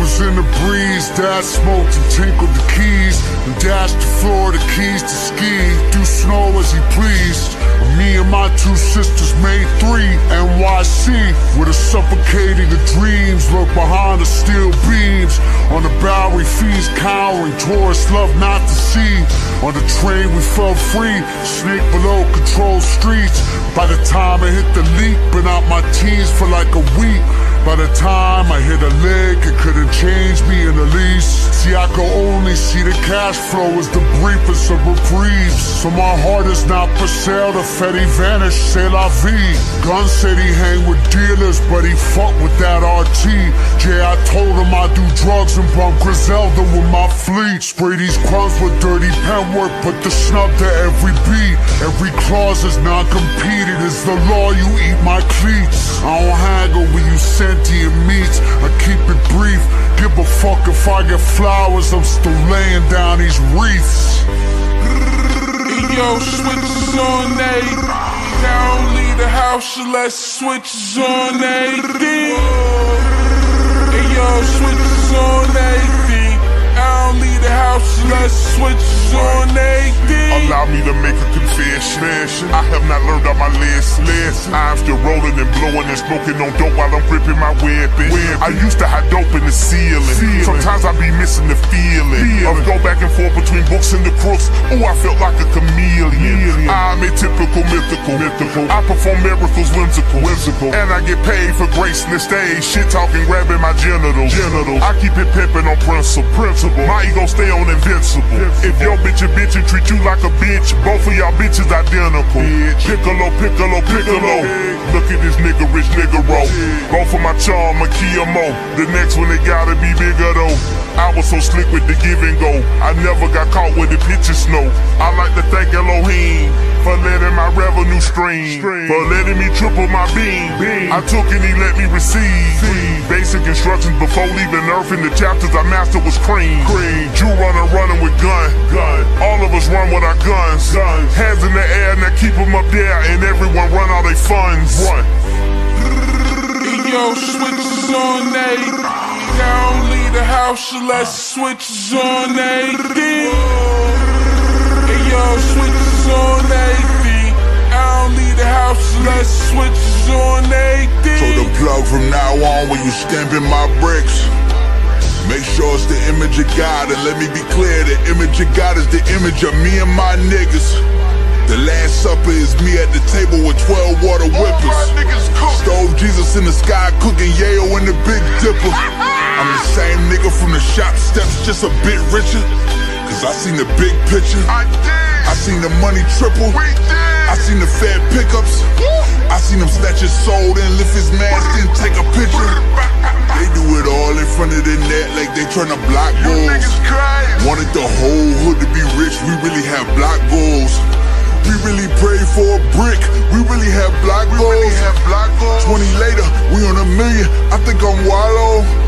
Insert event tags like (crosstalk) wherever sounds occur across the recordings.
was in the breeze, dad smoked and tinkled the keys And dashed the floor, the keys to ski Do snow as he pleased. Me and my two sisters made three NYC With the suffocating of dreams lurk behind the steel beams. On the Bowery fees cowering Tourists love not to see. On the train we felt free Snake below control streets. By the time I hit the leap Been out my teens for like a week by the time I hit a lick, it couldn't change me in the least. See, I could only see the cash flow as the briefest of reprieves. So my heart is not for sale, the Fetty vanished, c'est la vie. Gun said he hang with dealers, but he fuck with that RT. Yeah, I told him I do drugs and bump Griselda with my fleet. Spray these crumbs with dirty pen work, put the snub to every beat. Every clause is non-competed, it's the law, you eat my cleats. I don't haggle when you sentient meats. I keep it brief. Give a fuck if I get flowers. I'm still laying down these wreaths. Yo, switches on A. Now don't leave the house unless switches on A. Hey yo, switches on A. I don't leave the house unless switches on A. Allow me to make I have not learned all my lessons. I'm still rolling and blowing and smoking on dope while I'm gripping my weapon. I used to have dope in the ceiling. Sometimes I be missing the feeling of go back and forth between books and the crooks. Oh, I felt like a chameleon. I'm a typical mythical. mythical. I perform miracles whimsical. whimsical. And I get paid for gracing the stage. Shit talking, grabbing my genitals. genitals. I keep it pimping on principle. principle. My ego stay on invincible. If your bitch a bitch and treat you like a bitch, both of y'all bitches identical. Bitch. Piccolo, piccolo, piccolo. Look at this nigga, rich nigga roll. Go for my charm, a Kia Mo. The next one, it gotta be bigger though. I was so slick with the give and go. I never got caught with the pitching snow. I like to thank Elohim for letting my revenue stream, stream. for letting me triple my beam. I took and he let me receive. Basic instructions before leaving Earth. In the chapters I mastered was cream. Jewel runner running with gun. gun. All of us run with our guns. guns. Hands in the air, now keep them up there, and everyone run all their funds. Run. Yo, switches on. Now don't leave the house unless switches on A. Hey yo, switches on A. I don't leave the house unless switches on A. So the plug from now on when you stamping my bricks. Make sure it's the image of God, and let me be clear: the image of God is the image of me and my niggas. The Last Supper is me at the table with 12 water whippers. Stove Jesus in the sky, cooking yayo in the Big Dipper. (laughs) I'm the same nigga from the shop steps, just a bit richer. Cause I seen the big picture. I did. I seen the money triple. We did. I seen the fat pickups. I seen them snatch his soul, then lift his mask and take a picture. They do it all in front of the net like they tryna block goals. Wanted the whole hood to be rich, we really have block goals. We really pray for a brick, we really have block goals. 20 later, we on a million, I think I'm wallow.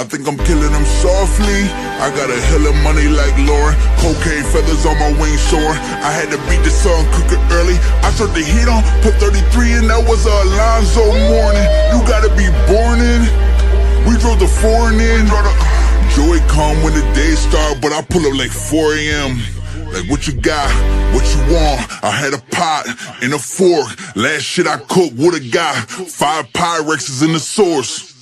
I think I'm killing them softly. I got a hell of money like Lauryn. Cocaine feathers on my wings soaring. I had to beat the sun cooker early. I turned the heat on, put 33 and that was a Alonzo Mourning. You gotta be born in. We drove the foreign in. Uh, joy come when the day start, but I pull up like 4 a.m. Like what you got, what you want. I had a pot and a fork. Last shit I cooked, what a guy. Five Pyrexes in the source.